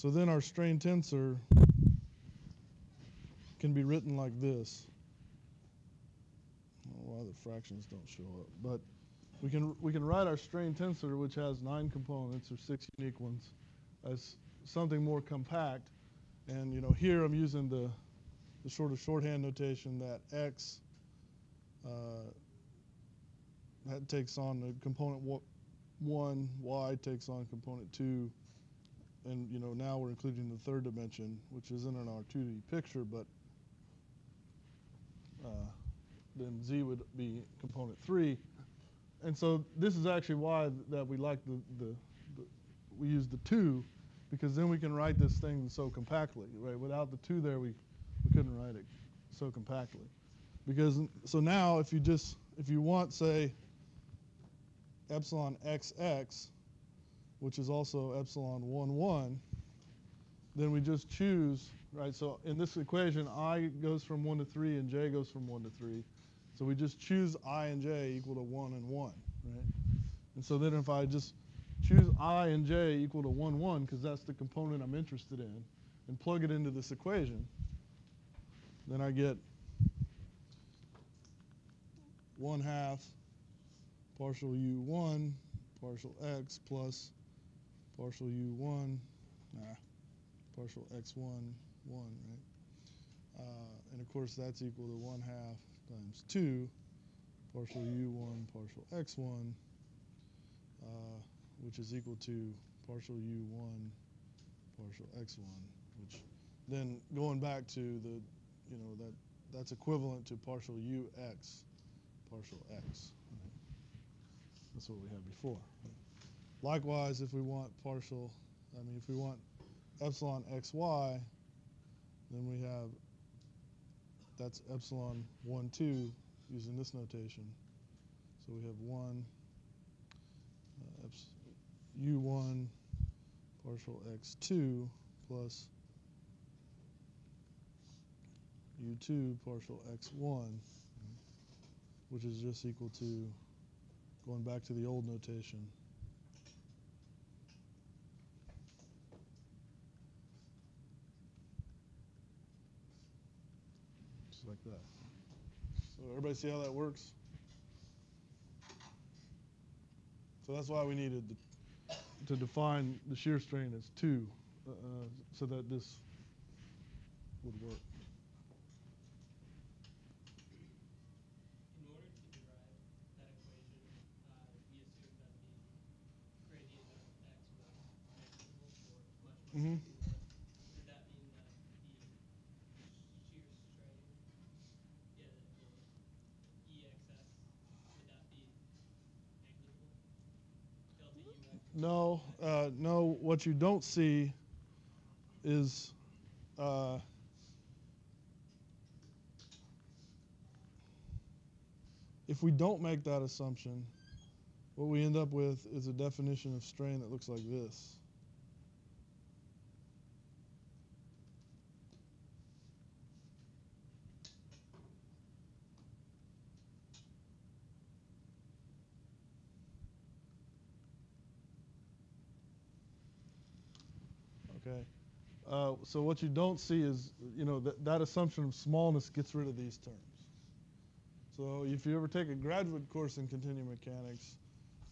So then our strain tensor can be written like this. Why the fractions don't show up, but we can we can write our strain tensor, which has nine components or six unique ones, as something more compact. And you know, here I'm using the the sort of shorthand notation that x uh, that takes on the component one, y takes on component two, and you know now we're including the third dimension, which isn't in our 2D picture, but uh, then z would be component three, and so this is actually why that we like the, the, the we use the two, because then we can write this thing so compactly, right? Without the two there, we we couldn't write it so compactly, because so now if you just if you want say epsilon xx, which is also epsilon 1, 1, then we just choose, right? So in this equation, i goes from 1 to 3 and j goes from 1 to 3. So we just choose i and j equal to 1 and 1, right? And so then if I just choose i and j equal to 1, 1, because that's the component I'm interested in, and plug it into this equation, then I get 1 half partial u1 partial x plus partial u1, nah, partial x1, 1, right? Uh, and of course that's equal to 1 half times 2 partial u1 partial x1, uh, which is equal to partial u1 partial x1, which then going back to the, you know, that that's equivalent to partial ux partial x. Right? That's what we had before. Likewise, if we want partial, I mean, if we want epsilon xy, then we have, that's epsilon 1, 2, using this notation. So we have 1, uh, u1 partial x2 plus u2 partial x1, which is just equal to going back to the old notation. Just like that. So everybody see how that works? So that's why we needed the, to define the shear strain as 2 uh, so that this would work. Mm-hmm. Does that mean that the shear strain, yeah, or EXS, would that be negligible? Delta UX? No, uh, no. What you don't see is uh, if we don't make that assumption, what we end up with is a definition of strain that looks like this. Okay. Uh, so what you don't see is, you know, that, that assumption of smallness gets rid of these terms. So if you ever take a graduate course in continuum mechanics,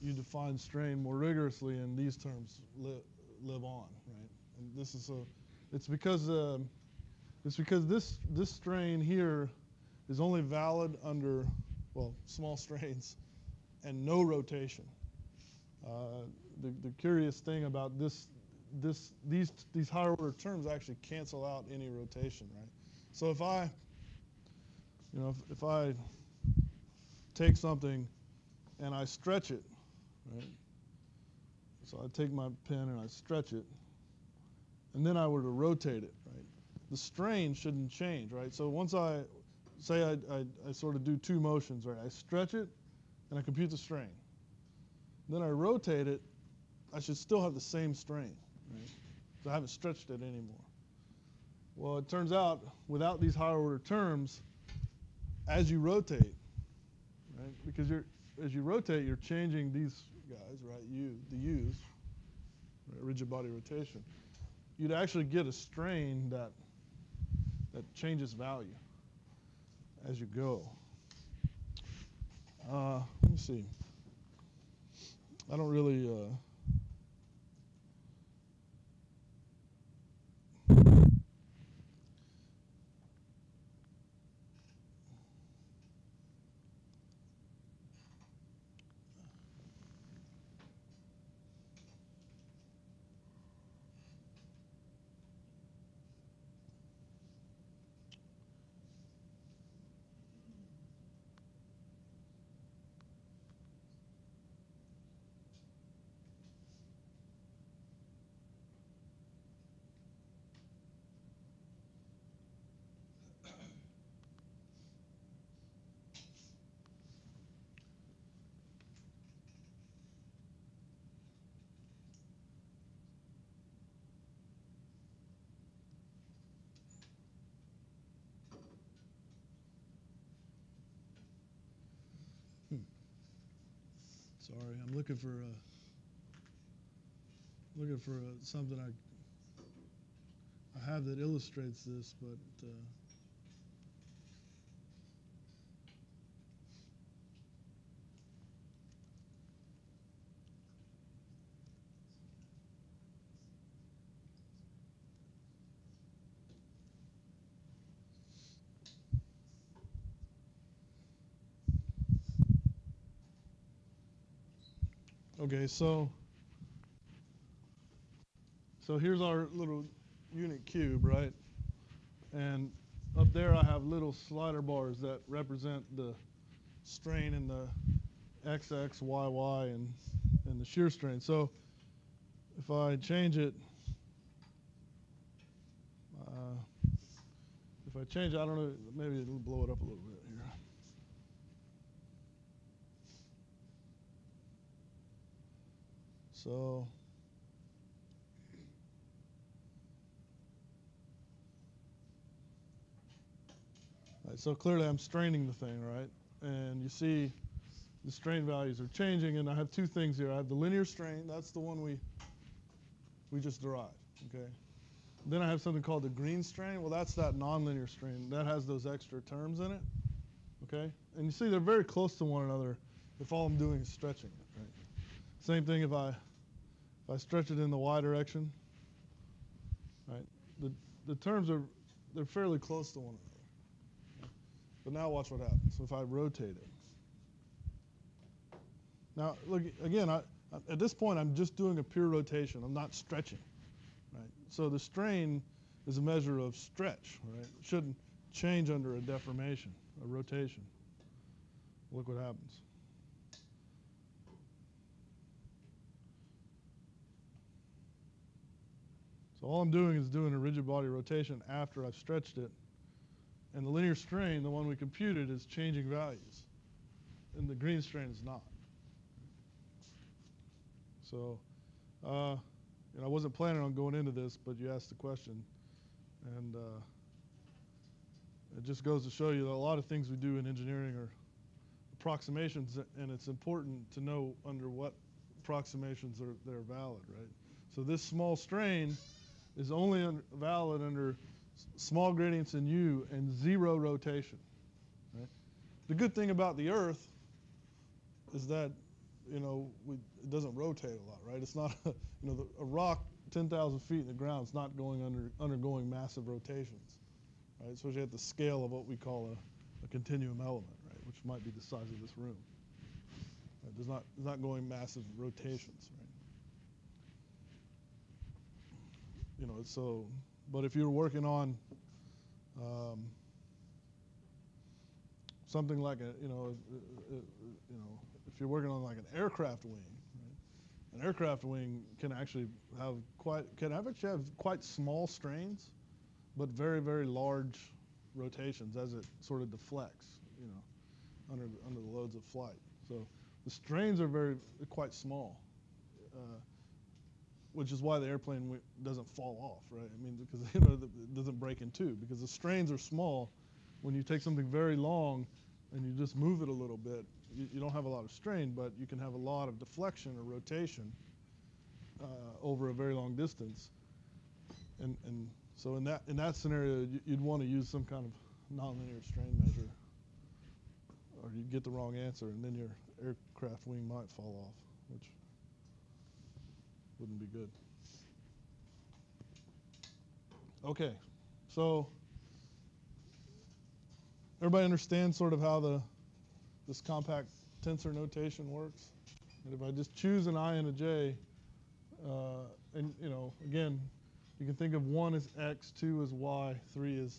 you define strain more rigorously, and these terms li live on, right? And this is a, it's because uh, it's because this this strain here is only valid under well small strains and no rotation. Uh, the, the curious thing about this this these these higher order terms actually cancel out any rotation, right? So if I, you know, if, if I take something and I stretch it, right? So I take my pen and I stretch it, and then I were to rotate it, right? The strain shouldn't change, right? So once I say I, I, I sort of do two motions, right? I stretch it and I compute the strain. Then I rotate it, I should still have the same strain. Right? So I haven't stretched it anymore. Well, it turns out without these higher order terms, as you rotate, right? Because you're as you rotate, you're changing these guys, right? U, the U's, right? rigid body rotation. you'd actually get a strain that that changes value as you go. Uh, let me see. I don't really. Uh, Sorry, I'm looking for uh, looking for uh, something I I have that illustrates this, but okay, so so here's our little unit cube, right? And up there I have little slider bars that represent the strain in the XX, YY, and, and the shear strain. So if I change it, uh, if I change, I don't know, maybe it'll blow it up a little bit here. So Right, so clearly I'm straining the thing, right? And you see the strain values are changing, and I have two things here. I have the linear strain, that's the one we we just derived, okay? Then I have something called the green strain. Well, that's that nonlinear strain. That has those extra terms in it, okay? And you see they're very close to one another if all I'm doing is stretching it, right? Same thing if I if I stretch it in the y direction, right? The the terms are they're fairly close to one another. But now watch what happens. So if I rotate it. Now look again. I, at this point I'm just doing a pure rotation. I'm not stretching, right? So the strain is a measure of stretch, right? It shouldn't change under a deformation, a rotation. Look what happens. So all I'm doing is doing a rigid body rotation after I've stretched it. And the linear strain, the one we computed, is changing values. And the green strain is not. So, uh, I wasn't planning on going into this, but you asked the question. And uh, it just goes to show you that a lot of things we do in engineering are approximations, and it's important to know under what approximations are they're valid, right? So this small strain is only un valid under small gradients in U and zero rotation. Right? The good thing about the Earth is that you know we, it doesn't rotate a lot, right? It's not you know the, a rock 10,000 feet in the ground is not going under undergoing massive rotations, right? Especially at the scale of what we call a, a continuum element, right? Which might be the size of this room. There's not it's not going massive rotations, right? You know, so, but if you're working on um, something like a, you know, uh, uh, you know, if you're working on like an aircraft wing, right? an aircraft wing can actually have quite, can actually have quite small strains, but very, very large rotations as it sort of deflects, you know, under, under the loads of flight. So the strains are very, quite small. Uh, which is why the airplane doesn't fall off, right? I mean, because you know it doesn't break in two because the strains are small. When you take something very long and you just move it a little bit, you, you don't have a lot of strain, but you can have a lot of deflection or rotation uh, over a very long distance. And, and so in that, in that scenario, you- you'd want to use some kind of nonlinear strain measure. Or you'd get the wrong answer, and then your aircraft wing might fall off, which wouldn't be good. Okay, so everybody understands sort of how the this compact tensor notation works? And if I just choose an I and a J, uh, and you know, again, you can think of one as X, two as Y, three as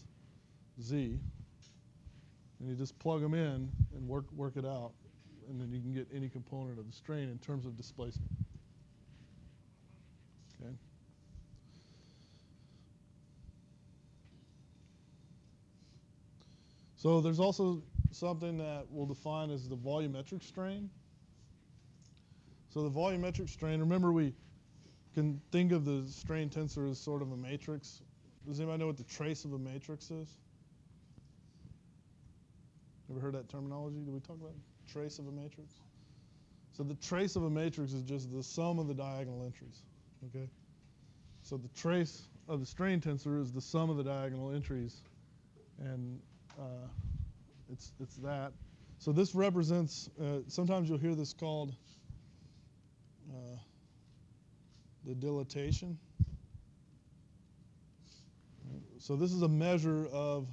Z, and you just plug them in and work work it out, and then you can get any component of the strain in terms of displacement. So there's also something that we'll define as the volumetric strain. So the volumetric strain, remember we can think of the strain tensor as sort of a matrix. Does anybody know what the trace of a matrix is? Ever heard that terminology? Did we talk about trace of a matrix? So the trace of a matrix is just the sum of the diagonal entries. Okay? So the trace of the strain tensor is the sum of the diagonal entries. And it's, it's that. So this represents, uh, sometimes you'll hear this called uh, the dilatation. So this is a measure of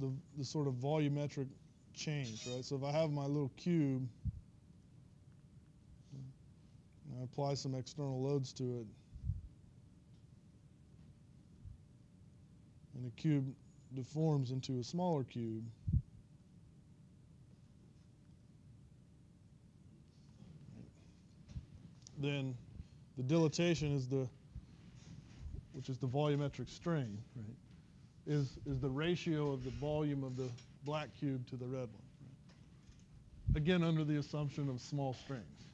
the, the sort of volumetric change, right? So if I have my little cube, and I apply some external loads to it, and the cube deforms into a smaller cube. Then the dilatation is the, which is the volumetric strain, right? Is is the ratio of the volume of the black cube to the red one. Right? Again, under the assumption of small strains.